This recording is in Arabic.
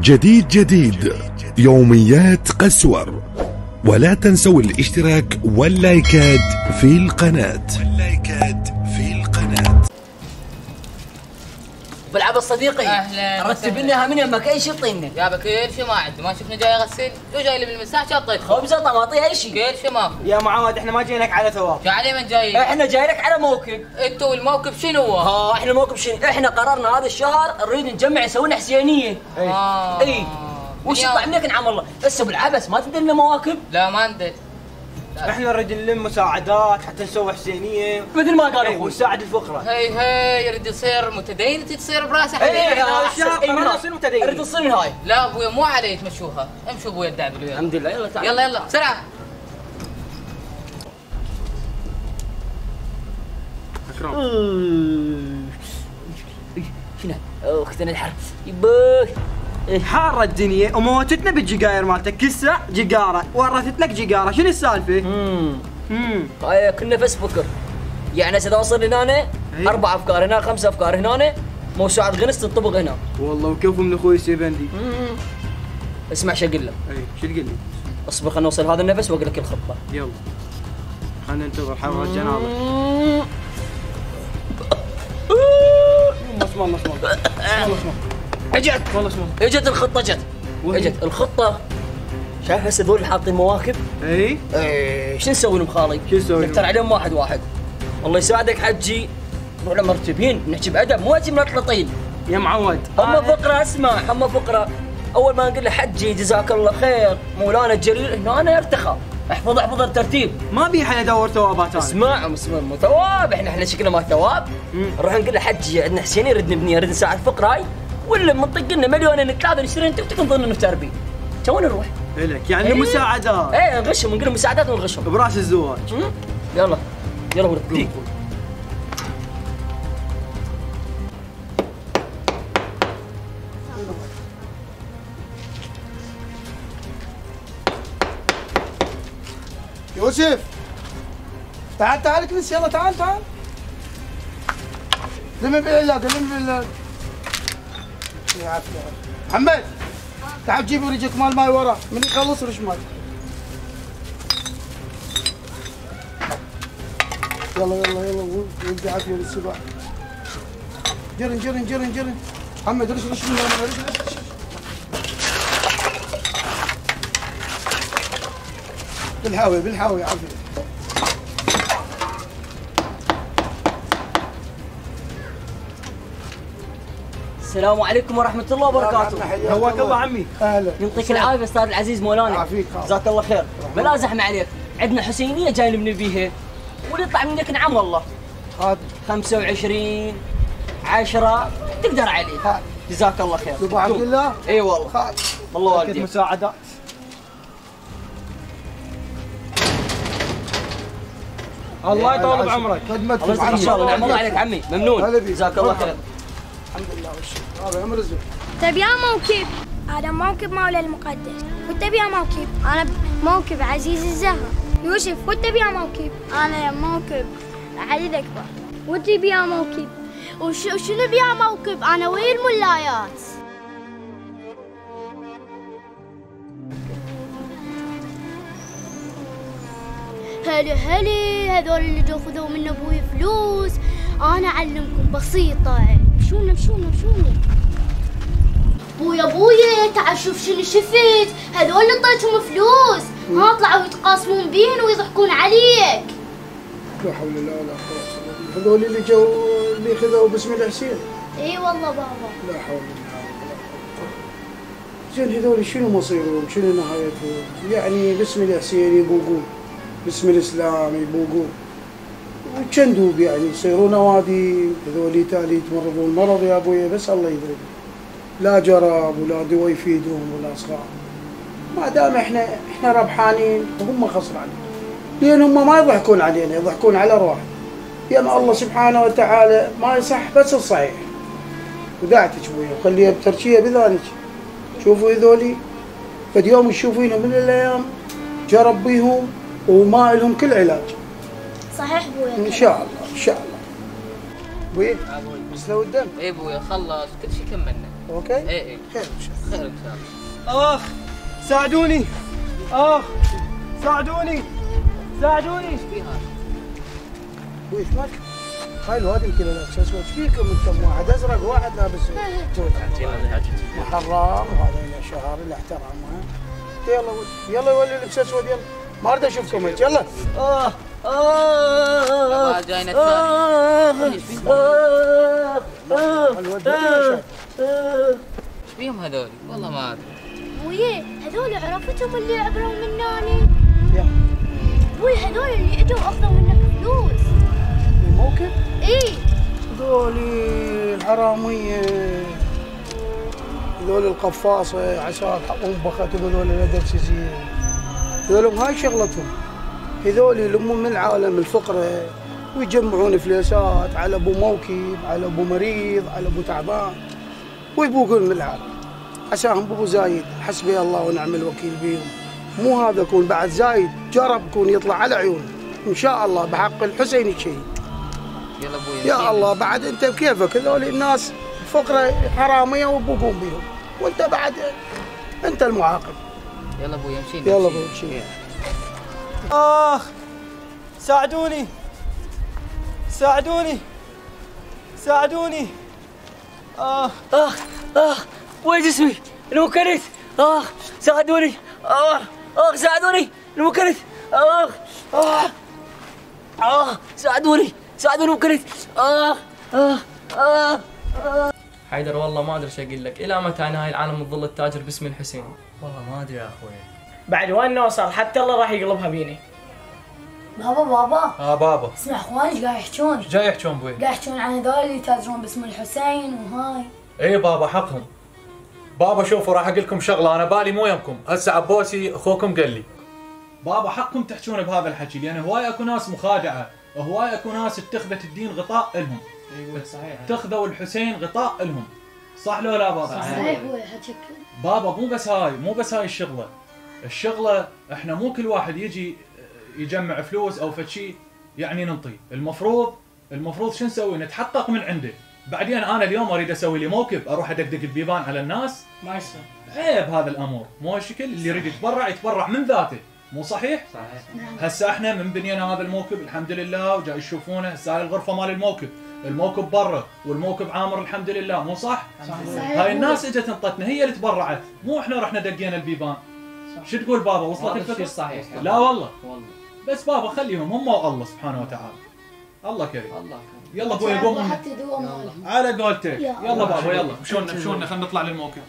جديد جديد. يوميات قسور. ولا تنسوا الاشتراك واللايكات في القناة. واللايكات بلعب صديقي. أهلاً رتب. لنا من يمك اي شيء طيني يا بكير شو ما عندي؟ ما شفنا جاي اغسل شو جاي لي من المساء شطيت خبزه طماطي أي شيء كير شو ماكو يا معود إحنا ما جيناك على ثواب. شو علي من جاي. إحنا جاي لك على موكب. أنتوا الموقف شنو هو؟ ها إحنا موكب شنو؟ إحنا قررنا هذا الشهر نريد نجمع نسوي لنا حسينيه آه. إي. وش يطلع منك نعم الله؟ هسه بالعبس ما تدري لنا مواكب؟ لا ما ندري إحنا نريد نلم مساعدات حتى نسوي حسينيه مثل ما قال إيه، أخوي. ونساعد الفقراء. هي هي يريد يصير متدين انت تصير براسه اي حبيبي يا الشهر أحسن. إي قررنا منها. نصير متدينين. أريد تصير هاي. لا ابويا مو علي تمشوها. امشوا ابويا الدعبل وياك الحمد لله يلا تعال. يلا يلا. بسرعة. شنو؟ اختنا الحر يبوي حارة الدنيا وموتتنا بالجقاير مالتك. كل جقارة ورثت لك جقارة شنو السالفة؟ امم امم هاي كل نفس فكر يعني هسه اوصل هنا إي. أربع أفكار هنا خمس أفكار هنا موسوعة غنس تنطبق هنا. والله وكيف من أخوي سيفندي. اسمع شو أقول له اي شو تقول لي؟ أصبر خلينا نوصل هذا النفس وأقول لك الخطة. يلا. خلينا ننتظر حرة الجنابة اسمع الله اسمع الله اسمع. اجت. والله اسمع اجت الخطة جت. وين؟ اجت. الخطة شايف هسه ذول حاطين مواكب إي. إيه شو نسوي لهم خالي؟ شو نسوي؟ نختار عليهم واحد واحد. الله يساعدك حجي. نروح مرتبين نحكي بأدب. مو أجي نطلطين يا معود. اما أنا- فقرة أسمع. اما فقرة. أول ما نقول له حجي جزاك الله خير. مولانا الجليل هنا أنا أرتخى. احفظ احفظ الترتيب. ما بي حد ادور ثوابات اسمع اسمع مو ثواب. إحنا إحنا شكلنا ما ثواب. نروح نقول له حجي عندنا حسين نريد نبني نريد نساعد الفقراء هاي. ولا منطق لنا مليونين ثلاثة نشتري توك توك نظن إنه تربي تو نروح؟ إلك يعني إيه. مساعدات إيه نغشهم نقول لهم مساعدات ونغشهم. براس الزواج؟ يلا. يلا ديك. يوسف. تعال تعال اجلس يلا تعال تعال. لم بالعلاقة لم بالعلاقة محمد تعال جيب رجلك مال ماي ورا من يخلص رش ماي يلا يلا يلا ودي عافية للسباع جرن جرن جرن جرن. محمد رش رش من رش رش بالحاوي بالحاوي عافية. السلام عليكم ورحمة الله وبركاته. هواك الله. عمي أهلا. يعطيك العافية أستاذ العزيز مولانا. يعافيك. جزاك الله خير. بلا زحمة عليك. عندنا حسينية جاي نبني بيها ونطلع منك نعم والله. هات 25 10 تقدر عليه جزاك الله خير. أبو عبد الله. إي والله. هات الله والديك. مساعدات الله يطول بعمرك. خدمتك. إن شاء الله. نعم. الله عليك عمي. ممنون. جزاك الله خير. الحمد لله والشكر هذا عمر الزين طيب يا موكب. هذا موكب مولى المقدس. وانت يا موكب. أنا موكب عزيز الزهرة. يوسف وانت يا موكب. أنا يا موكب علي الأكبر. وانت يا موكب. وشنو بيا موكب؟ أنا ويا الملايات هلا هلا. هذول اللي جو خذوا من أبوي فلوس. أنا أعلمكم بسيطة. مشونا مشونا مشونا بويا بويا تعال شوف شنو شفت. هذول اللي طيتهم فلوس. ما طلعوا يتقاسمون بين ويضحكون عليك. لا حول الله ولا قوة إلا بالله. هذول اللي جو اللي خذوا باسم الحسين إي والله بابا. لا حول الله ولا قوة زين هذول؟ شنو مصيرهم؟ شنو نهايتهم؟ يعني باسم الحسين يبوقون. باسم الإسلام يبوقون. وشندوب يعني يصيرون نوادي هذول تالي يتمرضون مرض يا ابويا بس الله يدري لا جراب ولا دواء يفيدهم ولا اصغار ما دام إحنا إحنا ربحانين وهم خسرانين لأن هم ما يضحكون علينا يضحكون على ارواح لأن الله سبحانه وتعالى ما يصح بس الصحيح. ودعتك ابويا وخليها بترشيه بذلك. شوفوا هذولي. فد يوم تشوفينهم من الأيام جرب بيهم وما لهم كل علاج. صحيح بويا إن شاء الله إن شاء الله. أبوي بس لو الدم. اي ابويا خلص كل شيء كملنا. okay؟ اي اي خير إن شاء الله. خير إن شاء الله. أخ ساعدوني. أخ ساعدوني. ساعدوني. فيها؟ أبوي إيش مالك؟ هاي الواد يمكن لابس اسود إيش فيكم أنتم؟ واحد أزرق وواحد لابس توت محرم وهذا له شهر له احترامها يلا يلا يولي لبس اسود يلا ما أريد أشوفكم يلا. آه آه بعد جاينا الثاني إيش فيهم؟ هذول؟ والله ما ادري هذول عرفتهم اللي عبروا مناني؟ هذول اللي اجوا اخذوا منك فلوس. إي. هذولي الحرامية. هذول القفاصة عساك حقهم بخت هذول الأدب سيزين هذول هاي شغلتهم. هذول يلمون من العالم الفقرة ويجمعون فلوسات على أبو موكب على أبو مريض على أبو تعبان ويبوقون من العالم. عساهم أبو زايد حسبي الله ونعم الوكيل بيهم مو هذا يكون بعد زايد جرب يكون يطلع على عيونه إن شاء الله بحق الحسين الشهيد أبوي. يا الله بعد أنت بكيفك؟ هذول الناس فقرة حرامية وبوقون بيهم وأنت بعد أنت المعاقب. يلا أبوي يمشينا يلا يمشينا. ابو آخ ساعدوني. ساعدوني. ساعدوني. آخ. آخ آخ وين جسمي؟ المكنت آخ ساعدوني. آخ آخ ساعدوني. المكنت آخ آخ آخ ساعدوني. ساعدوني المكنت آخ آخ آخ حيدر والله ما أدري إيش أقول لك. إلى متى نهاي العالم تظل التاجر باسم الحسين؟ والله ما أدري يا أخوي. بعد وين نوصل؟ حتى الله راح يقلبها بيني. بابا بابا. آه بابا. اسمع اخواني إيش قاعد يحجون إيش جاي يحجون بوي؟ قاعد يحجون عن هذول اللي يتاجرون باسم الحسين وهاي. إي بابا حقهم. بابا شوفوا راح أقول لكم شغلة. أنا بالي مو يمكم. هسه عبوسي أخوكم قال لي. بابا حقكم تحجون بهذا الحكي لأن هواي أكو ناس مخادعة. هواي أكو ناس اتخذت الدين غطاء لهم. أيوه صحيح. اتخذوا الحسين غطاء لهم. صح لو لا بابا؟ صحيح حكيك. بابا مو بس هاي مو بس هاي الشغلة. الشغلة إحنا مو كل واحد يجي يجمع فلوس أو فد شيء يعني ننطيه المفروض المفروض شو نسوي؟ نتحقق من عنده. بعدين أنا اليوم أريد أسوي لي موكب أروح أدقدق البيبان على الناس. ما يصير. عيب هذا الامر مو هالشكل اللي يريد يتبرع يتبرع من ذاته. مو صحيح؟ صحيح. هسه إحنا من بنينا هذا الموكب الحمد لله وجاي تشوفونه هسه هاي الغرفة مال الموكب. الموكب برا والموكب عامر الحمد لله. مو صح؟ صحيح. هاي الناس اجت انطتنا هي اللي تبرعت. مو إحنا رحنا دقينا البيبان. شو تقول بابا؟ وصلت الفكرة؟ صحيح. لا والله. والله بس بابا خليهم هم والله سبحانه وتعالى. الله كريم. الله يلا أبوي قوم حتى دوا مالهم على قولتك. يلا. بابا يلا. مشونا مشونا خلينا نطلع للموكب